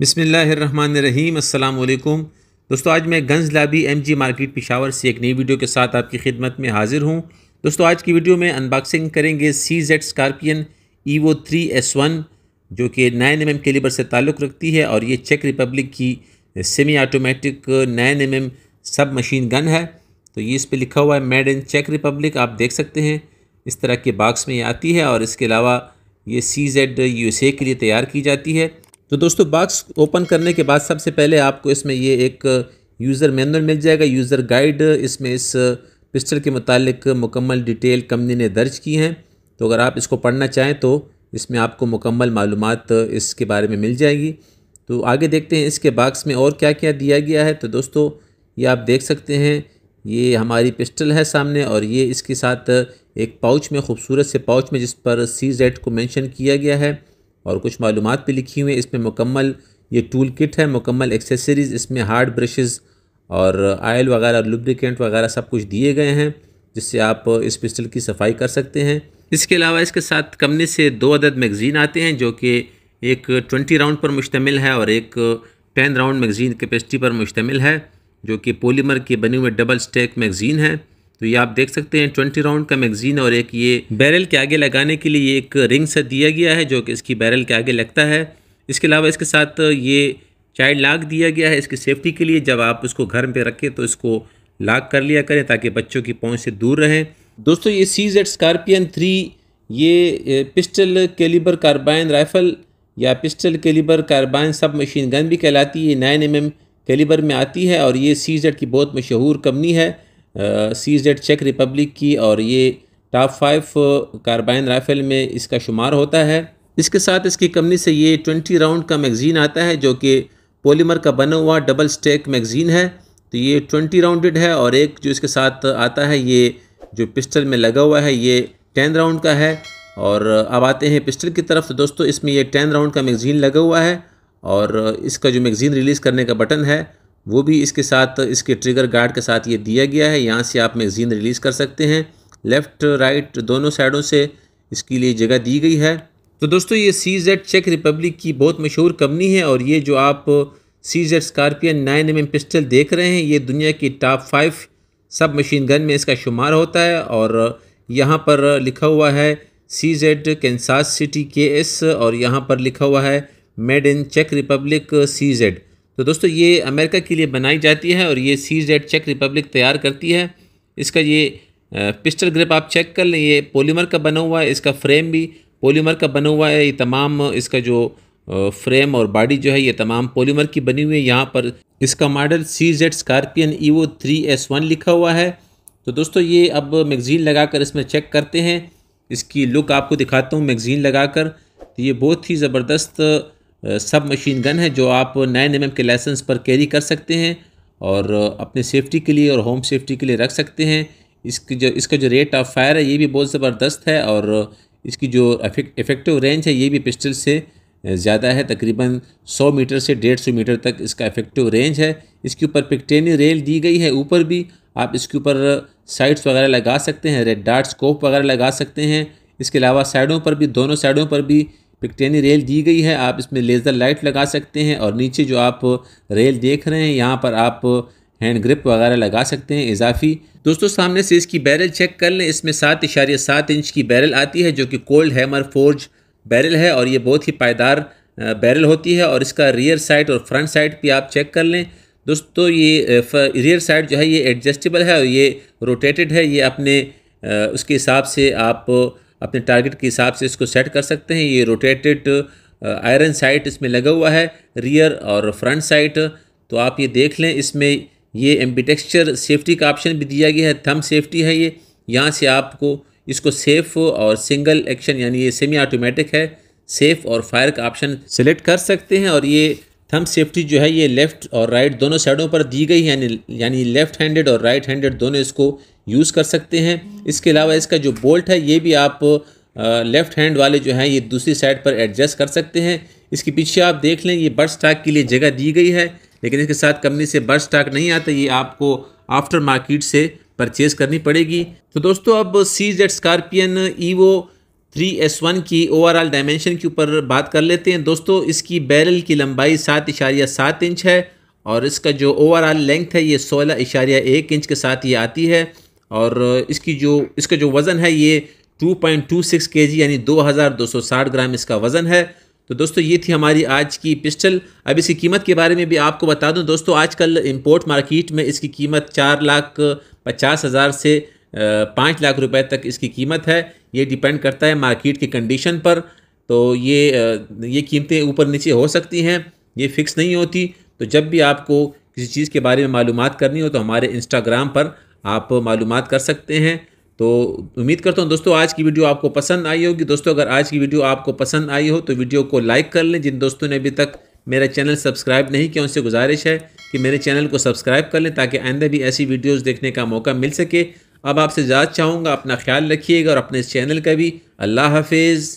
बिसमीम अल्लाम दोस्तों, आज मैं गंज लाबी एम जी मार्केट पिशावर से एक नई वीडियो के साथ आपकी खिदमत में हाजिर हूँ। दोस्तों, आज की वीडियो में अनबॉक्सिंग करेंगे C Z Scorpion Evo three S one जो कि नाइन एम एम कैलिबर से ताल्लुक़ रखती है और ये चेक रिपब्लिक की semi automatic nine M M sub machine gun है। तो ये इस पर लिखा हुआ है मेड इन चेक रिपब्लिक आप देख सकते हैं। इस तरह के बाक्स में आती है और इसके अलावा ये सी जेड यू के लिए तैयार की जाती है। तो दोस्तों बॉक्स ओपन करने के बाद सबसे पहले आपको इसमें ये एक यूज़र मैनुअल मिल जाएगा। यूज़र गाइड इसमें इस पिस्टल के मुतालिक मुकम्मल डिटेल कंपनी ने दर्ज की हैं। तो अगर आप इसको पढ़ना चाहें तो इसमें आपको मुकम्मल मालूम इसके बारे में मिल जाएगी। तो आगे देखते हैं, इसके बॉक्स में और क्या क्या दिया गया है। तो दोस्तों, ये आप देख सकते हैं, ये हमारी पिस्टल है सामने और ये इसके साथ एक पाउच में, खूबसूरत से पाउच में जिस पर सी जेड को मेंशन किया गया है। और कुछ मालूम भी लिखी हुई हैं। इसमें मुकम्मल ये टूल किट है, मुकम्मल एक्सेसरीज़ इसमें हार्ड ब्रशेज़ और आयल वगैरह लुब्रिकेंट वगैरह सब कुछ दिए गए हैं, जिससे आप इस पिस्टल की सफ़ाई कर सकते हैं। इसके अलावा इसके साथ कमने से दो अदद मैगज़ीन आते हैं, जो कि एक ट्वेंटी राउंड पर मुश्तमिल है और एक टेन राउंड मैगज़ीन कैपेसिटी पर मुश्तमिल है, जो कि पोलीमर के बने हुए डबल स्टेक मैगज़ीन है। तो ये आप देख सकते हैं, ट्वेंटी राउंड का मैगजीन और एक ये बैरल के आगे लगाने के लिए एक रिंग से दिया गया है, जो कि इसकी बैरल के आगे लगता है। इसके अलावा इसके साथ ये चाइल्ड लाक दिया गया है इसकी सेफ्टी के लिए। जब आप उसको घर पे रखें तो इसको लाक कर लिया करें ताकि बच्चों की पहुँच से दूर रहें। दोस्तों, ये सी जेड स्कॉर्पियन थ्री ये पिस्टल कैलिबर कार्बाइन राइफ़ल या pistol calibre carbine sub machine gun भी कहलाती है। नाइन एम एम कैलिबर में आती है और ये सी जेड की बहुत मशहूर कंपनी है। सी जेड चेक रिपब्लिक की और ये टॉप फाइव कार्बाइन राइफल में इसका शुमार होता है। इसके साथ इसकी कंपनी से ये ट्वेंटी राउंड का मैगज़ीन आता है, जो कि पोलीमर का बना हुआ डबल स्टेक मैगज़ीन है। तो ये ट्वेंटी राउंडेड है और एक जो इसके साथ आता है, ये जो पिस्टल में लगा हुआ है, ये टेन राउंड का है। और अब आते हैं पिस्टल की तरफ़। तो दोस्तों, इसमें ये टेन राउंड का मैगज़ीन लगा हुआ है और इसका जो मैगज़ीन रिलीज़ करने का बटन है वो भी इसके साथ, इसके ट्रिगर गार्ड के साथ ये दिया गया है। यहाँ से आप मैगज़ीन रिलीज़ कर सकते हैं। लेफ़्ट राइट दोनों साइडों से इसके लिए जगह दी गई है। तो दोस्तों, ये सी जेड चेक रिपब्लिक की बहुत मशहूर कंपनी है और ये जो आप C Z Scorpion nine M M pistol देख रहे हैं, ये दुनिया की top five sub machine gun में इसका शुमार होता है और यहाँ पर लिखा हुआ है C Z Kansas City K S और यहाँ पर लिखा हुआ है मेड इन चेक रिपब्लिक सी जेड तो दोस्तों, ये अमेरिका के लिए बनाई जाती है और ये सी जेड चेक रिपब्लिक तैयार करती है। इसका ये पिस्टल ग्रिप आप चेक कर लें, ये पॉलीमर का बना हुआ है, इसका फ्रेम भी पॉलीमर का बना हुआ है। ये तमाम इसका जो फ्रेम और बॉडी जो है, ये तमाम पॉलीमर की बनी हुई है। यहाँ पर इसका model C Z Scorpion Evo three S one लिखा हुआ है। तो दोस्तों, ये अब मैगज़ीन लगाकर इसमें चेक करते हैं। इसकी लुक आपको दिखाता हूँ मैगज़ीन लगाकर। तो ये बहुत ही ज़बरदस्त सब मशीन गन है जो आप नाइन एम के लाइसेंस पर कैरी कर सकते हैं और अपने सेफ्टी के लिए और होम सेफ्टी के लिए रख सकते हैं। इसकी जो, इसका जो रेट ऑफ़ फायर है, ये भी बहुत ज़बरदस्त है और इसकी जो इफ़ेक्टिव रेंज है, ये भी पिस्टल से ज़्यादा है। तकरीबन 100 मीटर से 150 मीटर तक इसका इफ़ेक्टिव रेंज है। इसके ऊपर पिकटेनी रेल दी गई है ऊपर भी। आप इसके ऊपर साइड्स वगैरह लगा सकते हैं रेड डार्ट स्कोप वगैरह लगा सकते हैं। इसके अलावा साइडों पर भी, दोनों साइडों पर भी पिकटेनी रेल दी गई है, आप इसमें लेज़र लाइट लगा सकते हैं और नीचे जो आप रेल देख रहे हैं, यहाँ पर आप हैंड ग्रिप वगैरह लगा सकते हैं, इजाफी। दोस्तों, सामने से इसकी बैरल चेक कर लें, इसमें सात इशारे सात इंच की बैरल आती है, जो कि कोल्ड हैमर फोर्ज बैरल है और ये बहुत ही पायदार बैरल होती है और इसका रियर साइड और फ्रंट साइड भी आप चेक कर लें। दोस्तों, ये रियर साइड जो है, ये एडजस्टेबल है और ये रोटेटेड है, ये अपने उसके हिसाब से आप अपने टारगेट के हिसाब से इसको सेट कर सकते हैं। ये रोटेटेड आयरन साइट इसमें लगा हुआ है रियर और फ्रंट साइट तो आप ये देख लें, इसमें ये एम्बिटेक्सचर सेफ्टी का ऑप्शन भी दिया गया है थम सेफ्टी है ये। यहाँ से आपको इसको सेफ़ और सिंगल एक्शन यानी ये सेमी ऑटोमेटिक है सेफ़ और फायर का ऑप्शन सेलेक्ट कर सकते हैं। और ये थम सेफ्टी जो है, ये लेफ़्ट और राइट दोनों साइडों पर दी गई है, यानी यानी लेफ़्ट हैंडेड और राइट हैंडेड दोनों इसको यूज़ कर सकते हैं। इसके अलावा इसका जो बोल्ट है, ये भी आप लेफ़्ट हैंड वाले जो हैं, ये दूसरी साइड पर एडजस्ट कर सकते हैं। इसके पीछे आप देख लें, ये बर्ड स्टाक के लिए जगह दी गई है, लेकिन इसके साथ कंपनी से बर्ड स्टाक नहीं आता, ये आपको आफ्टर मार्केट से परचेज़ करनी पड़ेगी। तो दोस्तों, अब C Z Scorpion Evo three S one की ओवरऑल डायमेंशन के ऊपर बात कर लेते हैं। दोस्तों, इसकी बैरल की लंबाई सात इशारिया सात इंच है, और इसका जो ओवरऑल लेंथ है, ये सोलह इशारिया एक इंच के साथ ये आती है। और इसकी जो, इसका जो वज़न है ये टू पॉइंट यानी दो हज़ार दो सौ साठ ग्राम इसका वज़न है। तो दोस्तों, ये थी हमारी आज की पिस्टल। अब इसकी कीमत के बारे में भी आपको बता दूँ। दोस्तों, आजकल इंपोर्ट मार्केट में इसकी कीमत चार लाख पचास हज़ार से पाँच लाख रुपए तक इसकी कीमत है। ये डिपेंड करता है मार्केट की कंडीशन पर। तो ये ये कीमतें ऊपर नीचे हो सकती हैं। ये फ़िक्स नहीं होती। तो जब भी आपको किसी चीज़ के बारे में मालूम करनी हो तो हमारे इंस्टाग्राम पर आप मालूम कर सकते हैं। तो उम्मीद करता हूँ दोस्तों आज की वीडियो आपको पसंद आई होगी। दोस्तों, अगर आज की वीडियो आपको पसंद आई हो तो वीडियो को लाइक कर लें। जिन दोस्तों ने अभी तक मेरा चैनल सब्सक्राइब नहीं किया, उनसे गुजारिश है कि मेरे चैनल को सब्सक्राइब कर लें ताकि आइंदा भी ऐसी वीडियोज़ देखने का मौका मिल सके। अब आपसे ज़्यादा चाहूँगा, अपना ख्याल रखिएगा और अपने इस चैनल का भी। अल्लाह हाफिज़।